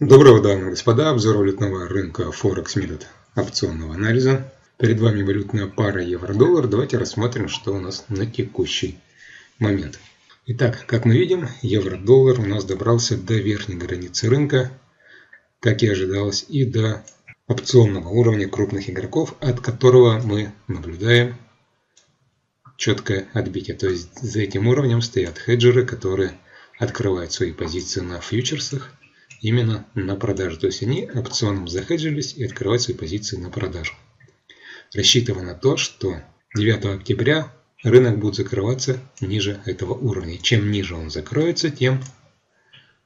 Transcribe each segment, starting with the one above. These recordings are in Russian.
Доброго и господа, обзор валютного рынка Forex метод опционного анализа. Перед вами валютная пара евро-доллар. Давайте рассмотрим, что у нас на текущий момент. Итак, как мы видим, евро-доллар у нас добрался до верхней границы рынка, как и ожидалось, и до опционного уровня крупных игроков, от которого мы наблюдаем четкое отбитие. То есть за этим уровнем стоят хеджеры, которые открывают свои позиции на фьючерсах именно на продажу. То есть они опционом захеджились и открывают свои позиции на продажу. Рассчитывая на то, что 9 октября рынок будет закрываться ниже этого уровня. Чем ниже он закроется, тем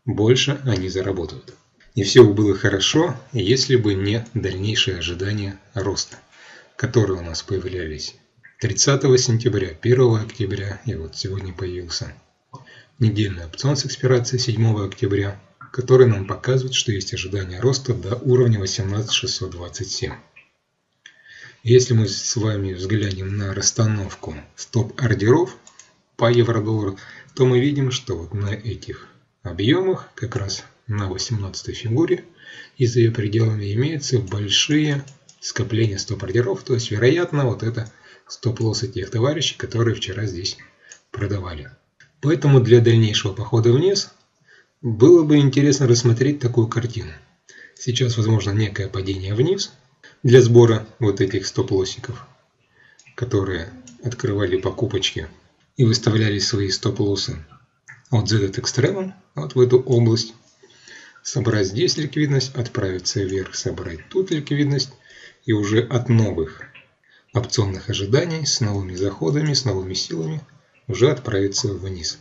больше они заработают. И все бы было хорошо, если бы не дальнейшие ожидания роста, которые у нас появлялись 30 сентября, 1 октября и вот сегодня появился недельный опцион с экспирацией 7 октября – который нам показывает, что есть ожидание роста до уровня 18627. Если мы с вами взглянем на расстановку стоп-ордеров по евро-доллару, то мы видим, что вот на этих объемах, как раз на 18 фигуре и за ее пределами имеются большие скопления стоп-ордеров, то есть вероятно вот это стоп-лоссы тех товарищей, которые вчера здесь продавали. Поэтому для дальнейшего похода вниз было бы интересно рассмотреть такую картину. Сейчас возможно некое падение вниз для сбора вот этих стоп-лоссиков, которые открывали покупочки и выставляли свои стоп-лоссы от ZD Extreme, вот в эту область. Собрать здесь ликвидность, отправиться вверх, собрать тут ликвидность и уже от новых опционных ожиданий с новыми заходами, с новыми силами уже отправиться вниз.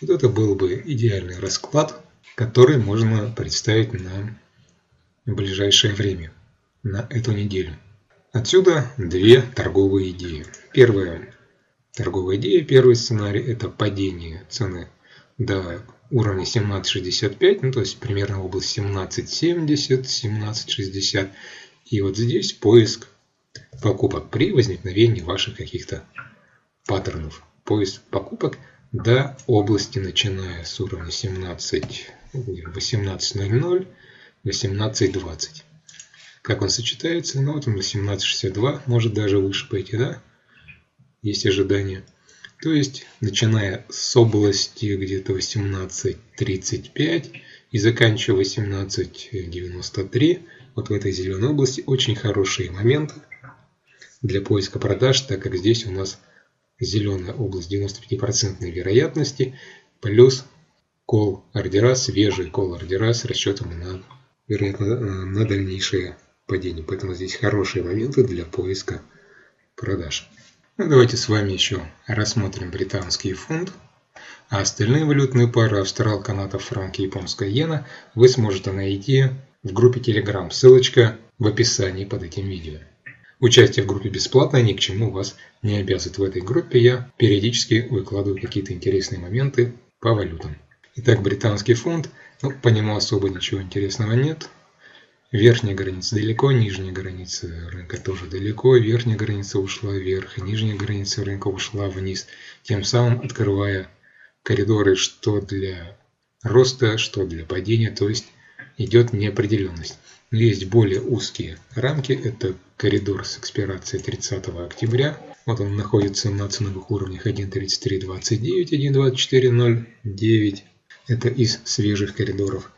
Вот это был бы идеальный расклад который можно представить на ближайшее время, на эту неделю. Отсюда две торговые идеи. Первая торговая идея, первый сценарий – это падение цены до уровня 17.65, ну то есть примерно область 17.70, 17.60. И вот здесь поиск покупок при возникновении ваших каких-то паттернов. Поиск покупок до области, начиная с уровня 17 18.00, 18.20. Как он сочетается? Ну вот он 18.62, может даже выше пойти, да? Есть ожидания. То есть, начиная с области где-то 18.35 и заканчивая 18.93, вот в этой зеленой области очень хорошие моменты для поиска продаж, так как здесь у нас зеленая область 95% вероятности плюс кол ордера, свежий кол ордера с расчетом на, вероятно, э, на дальнейшее падение. Поэтому здесь хорошие моменты для поиска продаж. Ну, давайте с вами еще рассмотрим британский фунт. А остальные валютные пары австрал, канада, франк и японская иена вы сможете найти в группе Telegram. Ссылочка в описании под этим видео. Участие в группе бесплатное, ни к чему вас не обязывает. В этой группе я периодически выкладываю какие-то интересные моменты по валютам. Итак, британский фунт, ну, по нему особо ничего интересного нет. Верхняя граница далеко, нижняя граница рынка тоже далеко, верхняя граница ушла вверх, нижняя граница рынка ушла вниз, тем самым открывая коридоры что для роста, что для падения, то есть идет неопределенность. Но есть более узкие рамки, это коридор с экспирацией 30 октября, вот он находится на ценовых уровнях 1.3329, 1.2409, это из свежих коридоров.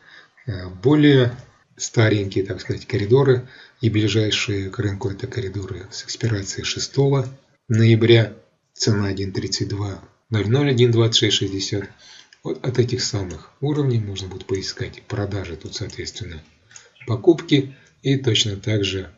Э, более старенькие, так сказать, коридоры. И ближайшие к рынку это коридоры с экспирацией 6 ноября, цена 1.32, 0.01, Вот от этих самых уровней можно будет поискать продажи, тут соответственно покупки и точно так же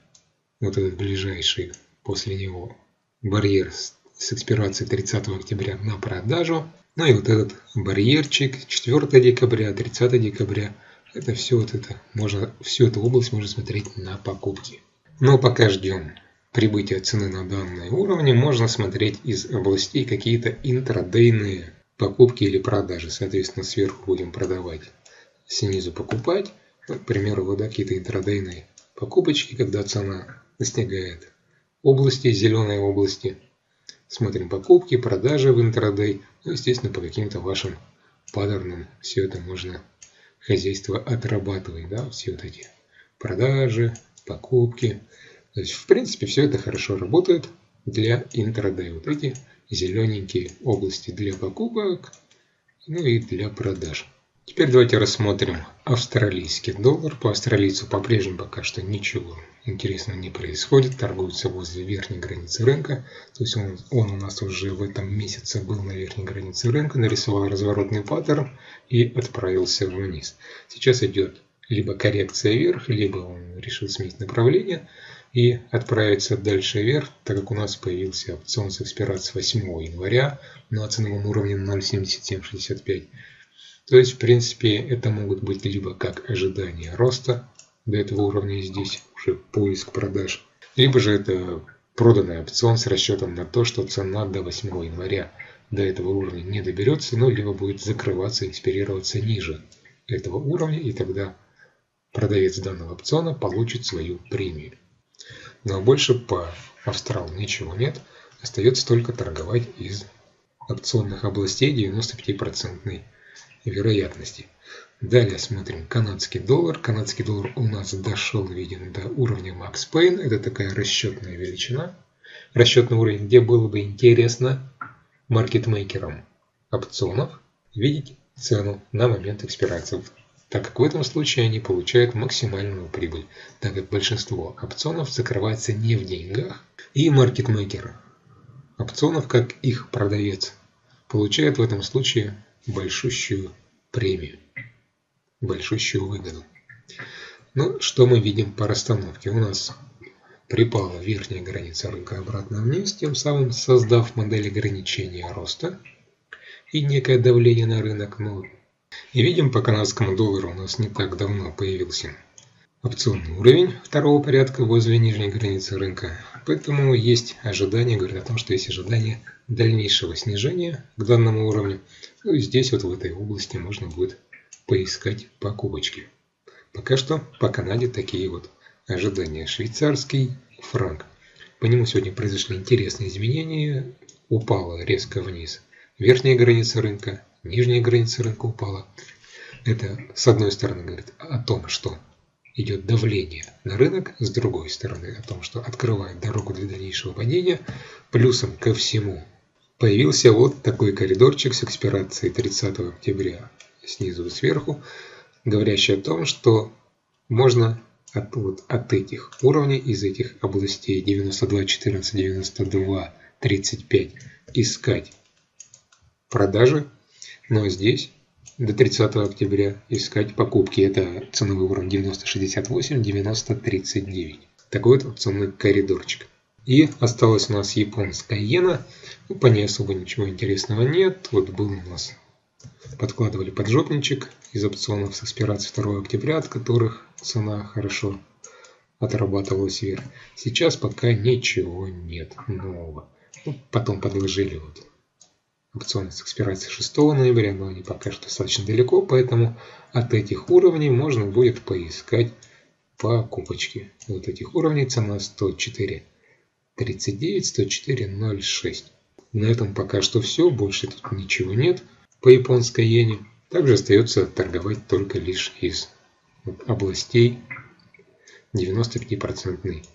вот этот ближайший после него барьер с экспирацией 30 октября на продажу ну и вот этот барьерчик 4 декабря, 30 декабря. Это все вот это, можно, всю эту область можно смотреть на покупки. Но пока ждем прибытия цены на данные уровни, можно смотреть из областей какие-то интрадейные покупки или продажи. Соответственно, сверху будем продавать, снизу покупать. к примеру, вот какие-то интрадейные покупочки, когда цена достигает области, зеленой области. Смотрим покупки, продажи в интрадей, Ну, естественно, по каким-то вашим паттернам все это можно хозяйство отрабатывать, да, все вот эти продажи, покупки. То есть, в принципе, все это хорошо работает для интрадей. Вот эти зелененькие области для покупок, ну и для продаж. Теперь давайте рассмотрим австралийский доллар. По австралийцу по-прежнему пока что ничего интересного не происходит. Торгуется возле верхней границы рынка. То есть он, он у нас уже в этом месяце был на верхней границе рынка, нарисовал разворотный паттерн и отправился вниз. Сейчас идет либо коррекция вверх, либо он решил сменить направление и отправиться дальше вверх, так как у нас появился опцион с экспирацией 8 января на ценовом уровне 0.7765. То есть, в принципе, это могут быть либо как ожидание роста до этого уровня здесь, уже поиск продаж, либо же это проданный опцион с расчетом на то, что цена до 8 января до этого уровня не доберется, но либо будет закрываться, экспирироваться ниже этого уровня, и тогда продавец данного опциона получит свою премию. Но больше по Австралу ничего нет, остается только торговать из опционных областей 95% вероятности. Далее смотрим канадский доллар. Канадский доллар у нас дошел, видим, до уровня Max Payne. Это такая расчетная величина. Расчетный уровень, где было бы интересно маркетмейкерам опционов видеть цену на момент экспирации. Так как в этом случае они получают максимальную прибыль, так как большинство опционов закрывается не в деньгах. И маркетмейкер опционов, как их продавец, получает в этом случае большущую премию, большущую выгоду. Ну, что мы видим по расстановке? У нас припала верхняя граница рынка обратно вниз, тем самым создав модель ограничения роста и некое давление на рынок. Ну, и видим, по канадскому доллару у нас не так давно появился опционный уровень второго порядка возле нижней границы рынка. Поэтому есть ожидание, говорит о том, что есть ожидание дальнейшего снижения к данному уровню. Ну и здесь вот в этой области можно будет поискать покупочки. Пока что по Канаде такие вот ожидания. Швейцарский франк. По нему сегодня произошли интересные изменения. Упала резко вниз верхняя граница рынка, нижняя граница рынка упала. Это с одной стороны говорит о том, что идет давление на рынок, с другой стороны о том, что открывает дорогу для дальнейшего падения. Плюсом ко всему появился вот такой коридорчик с экспирацией 30 октября снизу и сверху, говорящий о том, что можно от, вот, от этих уровней, из этих областей 92, 14, 92, 35 искать продажи, но здесь до 30 октября искать покупки. Это ценовой уровень 9068, 9039. Такой вот ценный коридорчик. И осталась у нас японская иена. Ну, по ней особо ничего интересного нет. Вот был у нас подкладывали поджопничек из опционов с экспирацией 2 октября, от которых цена хорошо отрабатывалась вверх. Сейчас пока ничего нет нового. Ну, потом подложили вот опционы с экспирацией 6 ноября, но они пока что достаточно далеко, поэтому от этих уровней можно будет поискать покупочки. Вот этих уровней цена 104 39, 104, 06. На этом пока что все, больше тут ничего нет по японской иене. Также остается торговать только лишь из областей 95%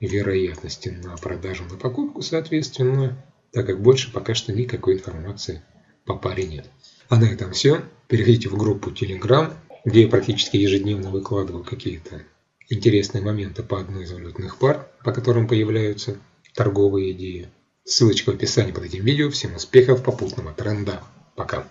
вероятности на продажу на покупку, соответственно, так как больше пока что никакой информации по паре нет. А на этом все. Переходите в группу Telegram, где я практически ежедневно выкладываю какие-то интересные моменты по одной из валютных пар, по которым появляются торговые идеи. Ссылочка в описании под этим видео. Всем успехов, попутного тренда. Пока.